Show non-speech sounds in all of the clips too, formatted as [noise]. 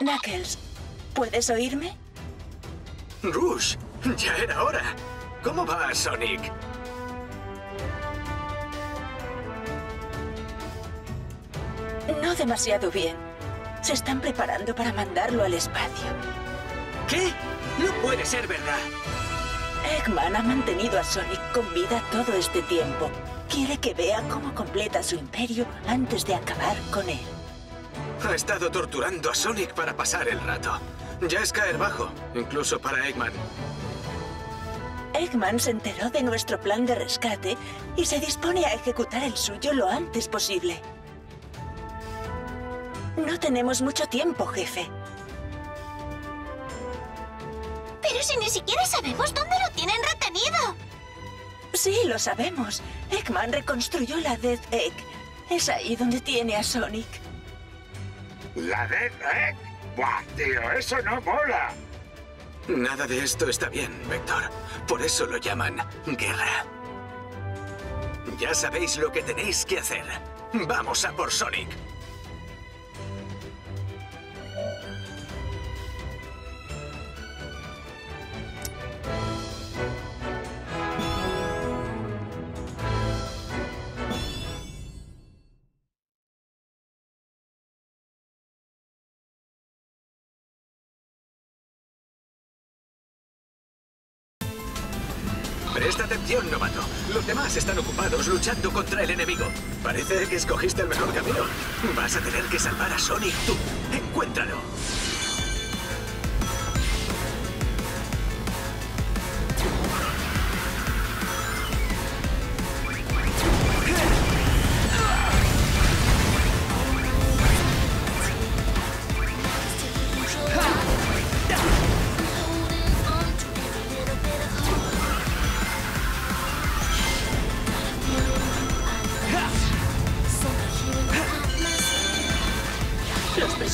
Knuckles, ¿puedes oírme? Rush, ya era hora. ¿Cómo va, Sonic? No demasiado bien. Se están preparando para mandarlo al espacio. ¿Qué? No puede ser verdad. Eggman ha mantenido a Sonic con vida todo este tiempo. Quiere que vea cómo completa su imperio antes de acabar con él. Ha estado torturando a Sonic para pasar el rato. Ya es caer bajo, incluso para Eggman. Eggman se enteró de nuestro plan de rescate y se dispone a ejecutar el suyo lo antes posible. No tenemos mucho tiempo, jefe. Pero si ni siquiera sabemos dónde lo tienen retenido. Sí, lo sabemos. Eggman reconstruyó la Death Egg. Es ahí donde tiene a Sonic. ¿La Death Egg? ¡Buah, tío! ¡Eso no mola! Nada de esto está bien, Vector. Por eso lo llaman guerra. Ya sabéis lo que tenéis que hacer. ¡Vamos a por Sonic! Presta atención, novato. Los demás están ocupados luchando contra el enemigo. Parece que escogiste el mejor camino. Vas a tener que salvar a Sonic tú. Encuéntralo.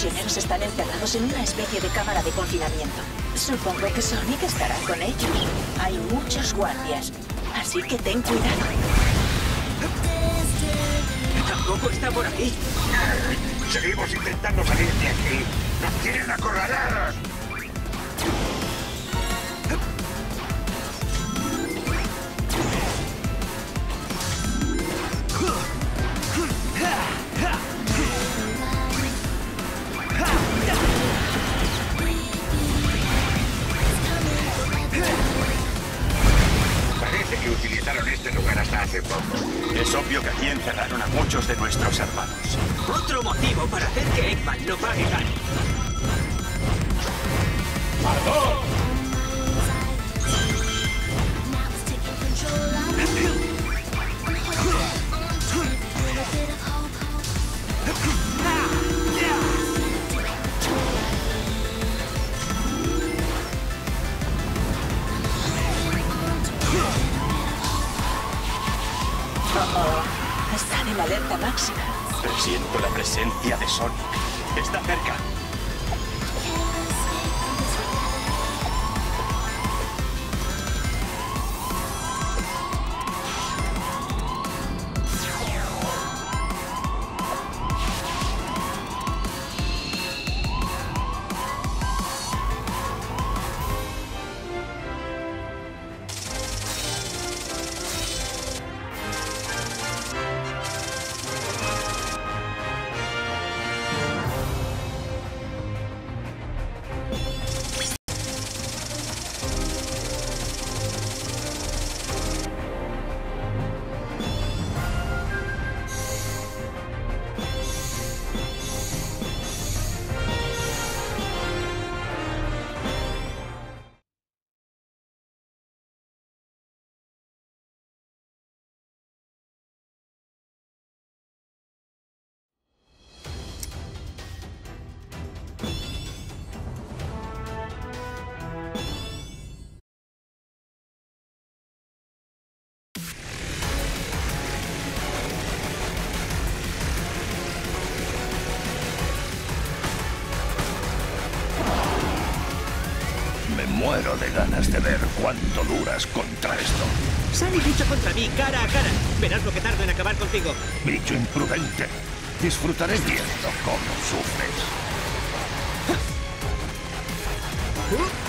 Prisioneros están encerrados en una especie de cámara de confinamiento. Supongo que Sonic estará con ellos. Hay muchos guardias, así que ten cuidado. Tampoco está por aquí. Seguimos intentando salir de aquí. ¡Nos tienen acorralados! Este lugar hasta hace poco. Es obvio que aquí encerraron a muchos de nuestros hermanos. Otro motivo para hacer que Eggman no pague daño. Oh, están en alerta máxima. Presiento la presencia de Sonic. Está cerca. Me muero de ganas de ver cuánto duras contra esto. Sally lucha contra mí, cara a cara. Verás lo que tardo en acabar contigo. Bicho imprudente. Disfrutaré viendo cómo sufres. [laughs]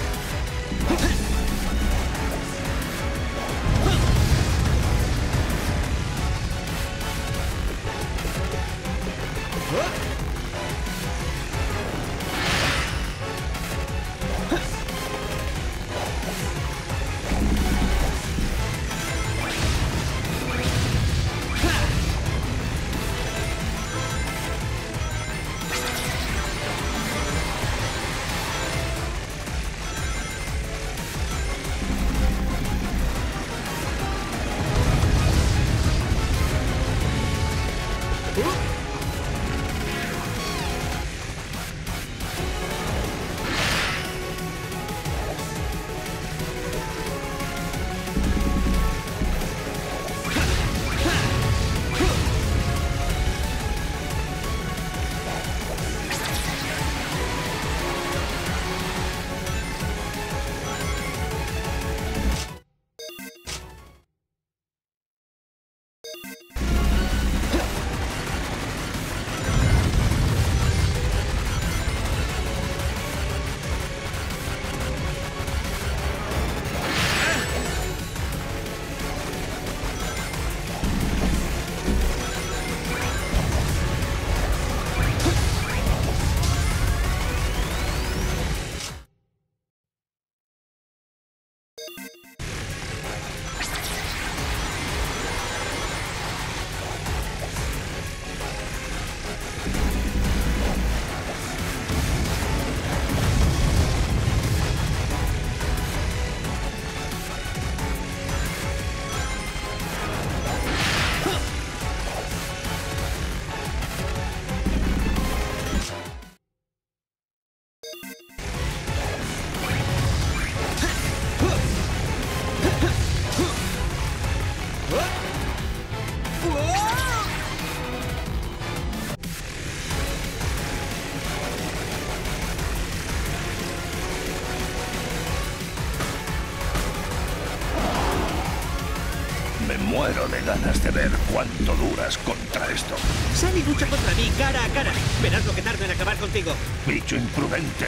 muero de ganas de ver cuánto duras contra esto. Sally lucha contra mí cara a cara. Verás lo que tardo en acabar contigo. Bicho imprudente.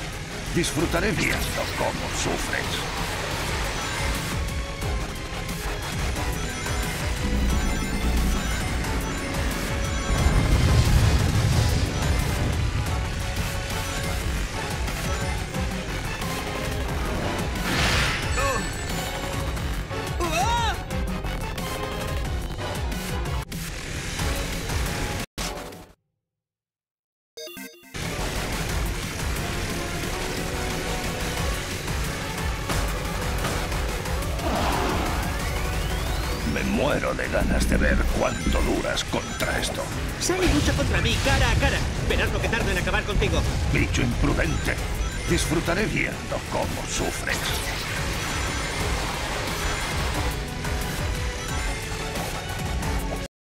Disfrutaré viendo cómo sufres. Muero de ganas de ver cuánto duras contra esto. Sally lucha contra mí cara a cara. Verás lo que tardo en acabar contigo. Bicho imprudente. Disfrutaré viendo cómo sufres.